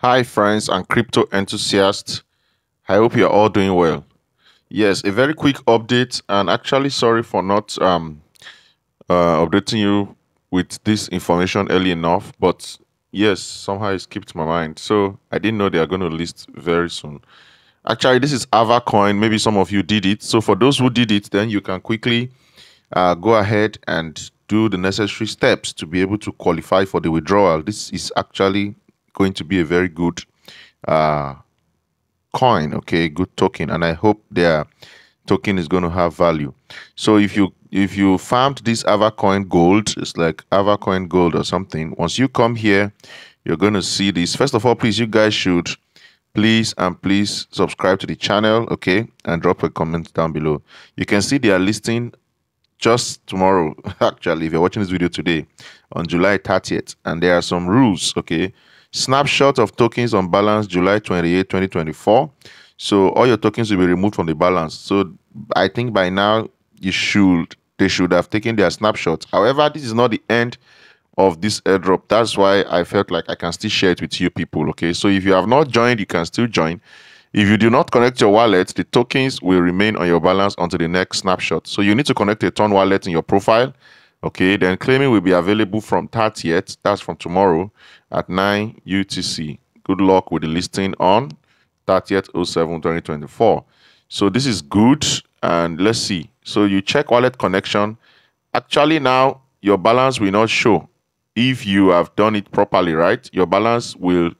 Hi, friends and crypto enthusiasts. I hope you're all doing well. Yes, a very quick update, and actually, sorry for not um, uh, updating you with this information early enough, but yes, somehow it skipped my mind. So I didn't know they are going to list very soon. Actually, this is Ava Coin. Maybe some of you did it. So for those who did it, then you can quickly uh, go ahead and do the necessary steps to be able to qualify for the withdrawal. This is actually going to be a very good uh, coin, okay, good token, and I hope their token is going to have value. So if you if you farmed this Avacoin Gold, it's like Avacoin Gold or something. Once you come here, you're going to see this. First of all, please, you guys should please and please subscribe to the channel, okay, and drop a comment down below. You can see they are listing just tomorrow, actually, if you're watching this video today, on July 30th, and there are some rules, okay. Snapshot of tokens on balance July 28, 2024. So all your tokens will be removed from the balance. So I think by now you should they should have taken their snapshot. However, this is not the end of this airdrop. That's why I felt like I can still share it with you people. Okay, so if you have not joined, you can still join. If you do not connect your wallet, the tokens will remain on your balance until the next snapshot. So you need to connect a Ton wallet in your profile. Okay, then claiming will be available from 30th, that's from tomorrow at 9 UTC. Good luck with the listing on 30th 07 2024. So this is good and let's see. So you check wallet connection. Actually now your balance will not show if you have done it properly, right? Your balance will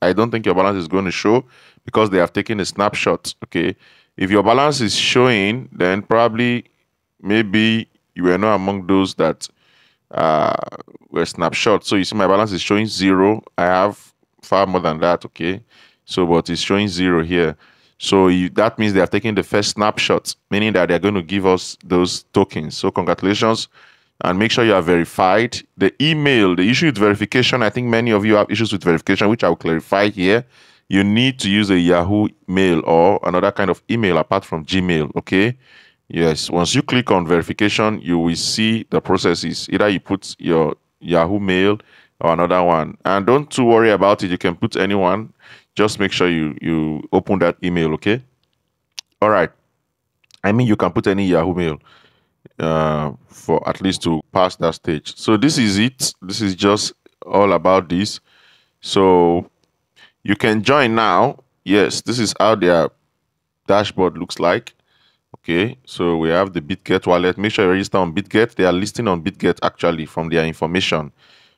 I don't think your balance is going to show because they have taken a snapshot, okay? If your balance is showing, then probably maybe you were not among those that uh, were snapshot. So you see my balance is showing zero. I have far more than that, okay? So, but it's showing zero here. So you, that means they are taking the first snapshot, meaning that they're going to give us those tokens. So congratulations and make sure you are verified. The email, the issue with verification, I think many of you have issues with verification, which I will clarify here. You need to use a Yahoo mail or another kind of email apart from Gmail, okay? Yes, once you click on verification, you will see the processes. Either you put your Yahoo Mail or another one. And don't too worry about it. You can put anyone. Just make sure you, you open that email, okay? All right. I mean, you can put any Yahoo Mail uh, for at least to pass that stage. So this is it. This is just all about this. So you can join now. Yes, this is how their dashboard looks like. Okay, so we have the BitGet wallet. Make sure you register on BitGet. They are listing on BitGet actually from their information,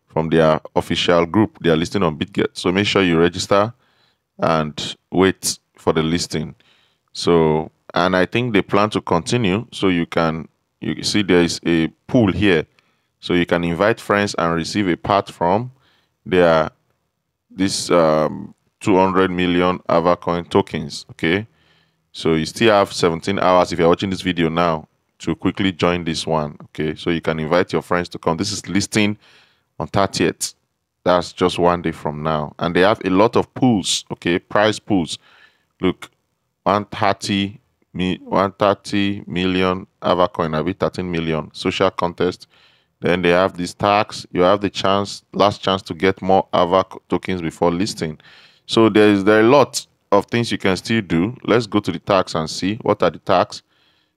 from their official group. They are listing on BitGet. So make sure you register and wait for the listing. So, and I think they plan to continue. So you can, you see there is a pool here. So you can invite friends and receive a part from their, this um, 200 million Avacoin tokens. Okay. So you still have 17 hours if you're watching this video now to quickly join this one. Okay, so you can invite your friends to come. This is listing on 30th. That's just one day from now. And they have a lot of pools, okay, prize pools. Look, 130, 130 million Avacoin, I'll be 13 million social contest. Then they have this tax. You have the chance, last chance to get more Ava tokens before listing. So there is there a lot of things you can still do. Let's go to the tax and see what are the tax.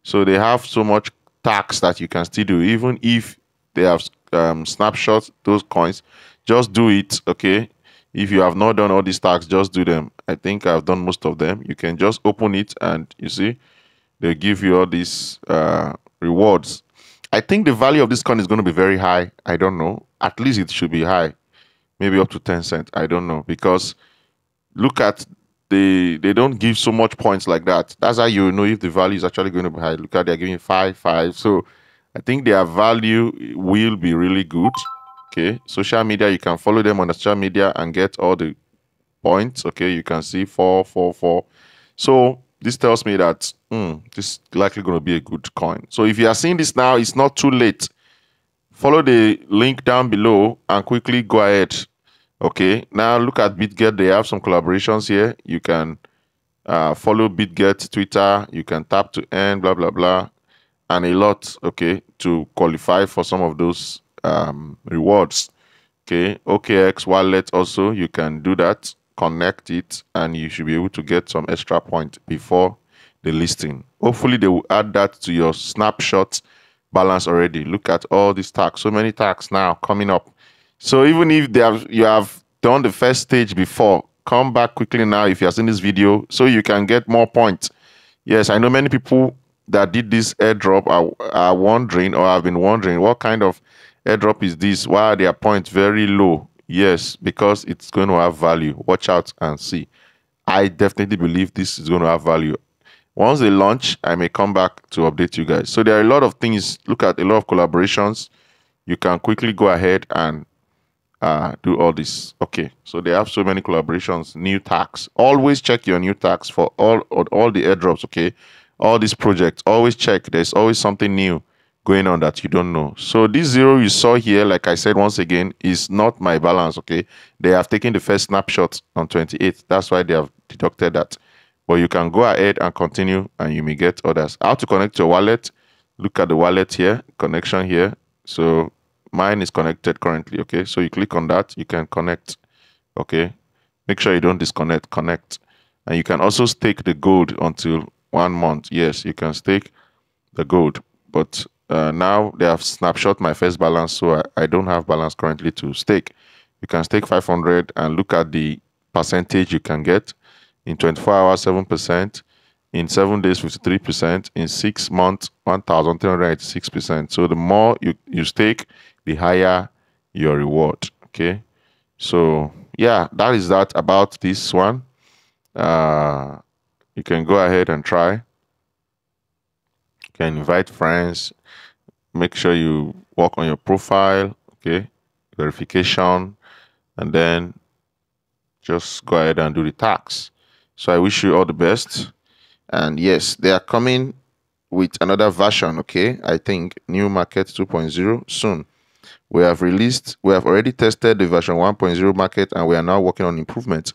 So they have so much tax that you can still do, even if they have um, those coins. Just do it, okay? If you have not done all these tax, just do them. I think I've done most of them. You can just open it and you see they give you all these uh, rewards. I think the value of this coin is going to be very high. I don't know. At least it should be high, maybe up to 10 cents. I don't know because look at they they don't give so much points like that. That's how you know if the value is actually going to be high. Look at they're giving five, five. So I think their value will be really good. Okay, social media you can follow them on the social media and get all the points. Okay, you can see four, four, four. So this tells me that mm, this is likely going to be a good coin. So if you are seeing this now, it's not too late. Follow the link down below and quickly go ahead Okay, now look at BitGet. They have some collaborations here. You can uh, follow BitGet Twitter. You can tap to earn, blah, blah, blah, and a lot, okay, to qualify for some of those um, rewards. Okay, OKX wallet also, you can do that. connect it and you should be able to get some extra point before the listing. Hopefully they will add that to your snapshot balance already. Look at all these tax, so many tax now coming up. So even if they have you have done the first stage before, come back quickly now if you are seeing this video so you can get more points. Yes, I know many people that did this airdrop are, are wondering or have been wondering what kind of airdrop is this? Why are their points very low? Yes, because it's going to have value. Watch out and see. I definitely believe this is going to have value. Once they launch, I may come back to update you guys. So there are a lot of things. Look at a lot of collaborations. You can quickly go ahead and uh, do all this. Okay, so they have so many collaborations. New tax. Always check your new tax for all all the airdrops. Okay, all these projects. Always check. There's always something new going on that you don't know. So this zero you saw here, like I said once again, is not my balance. Okay, they have taken the first snapshot on 28th. That's why they have deducted that. But you can go ahead and continue, and you may get others. How to connect your wallet? Look at the wallet here, connection here. So mine is connected currently okay? So you click on that you can connect okay? Make sure you don't disconnect connect. And you can also stake the gold until one month. Yes you can stake the gold. But uh, now they have snapshot my first balance so I, I don't have balance currently to stake. You can stake 500 and look at the percentage you can get. In 24 hours 7 percent in seven days 53% in six months 1386% so the more you, you stake the higher your reward okay? So yeah that is that about this one. Uh you can go ahead and try. You can invite friends. Make sure you work on your profile okay? Verification. And then just go ahead and do the tax. So i wish you all the best and yes they are coming with another version okay? I think new market 2.0 soon. We have released we have already tested the version 1.0 market and we are now working on improvements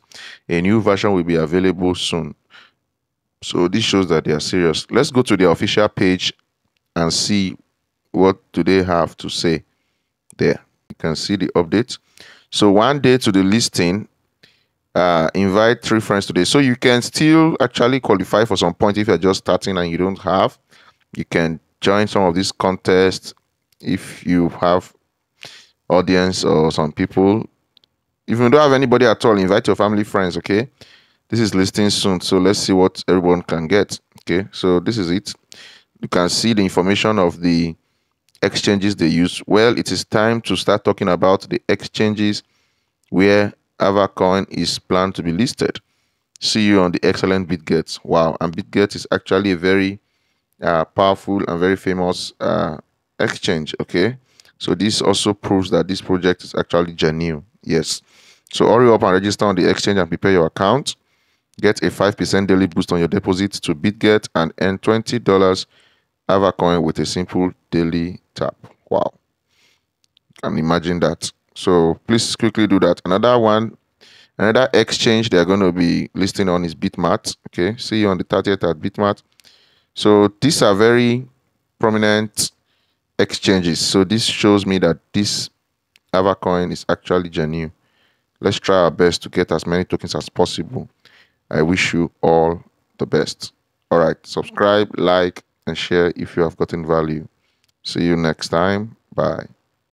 a new version will be available soon. So this shows that they are serious. Let's go to the official page and see what do they have to say there. You can see the update. So one day to the listing uh, invite three friends today so you can still actually qualify for some point if you're just starting and you don't have you can join some of these contests if you have audience or some people. If you don't have anybody at all, invite your family, friends, okay? This is listing soon, so let's see what everyone can get, okay? So this is it. You can see the information of the exchanges they use. Well, it is time to start talking about the exchanges where Avacoin is planned to be listed. See you on the excellent BitGet. Wow, and BitGet is actually a very uh, powerful and very famous uh, exchange, okay? So this also proves that this project is actually genuine. Yes. So hurry up and register on the exchange and prepare your account. Get a 5% daily boost on your deposit to BitGet and earn $20 Avacoin with a simple daily tap. Wow. And imagine that. So please quickly do that. Another one, another exchange they're going to be listing on is Bitmart. Okay. See you on the 30th at Bitmart. So these are very prominent exchanges. So this shows me that this Avacoin is actually genuine. Let's try our best to get as many tokens as possible. I wish you all the best. All right, subscribe, like, and share if you have gotten value. See you next time. Bye.